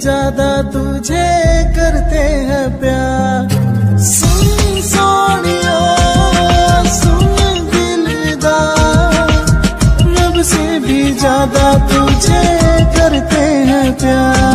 ज़्यादा तुझे करते हैं प्यार। सुन सोनिया, सुन दिलदार। रब से भी ज़्यादा तुझे करते हैं प्यार।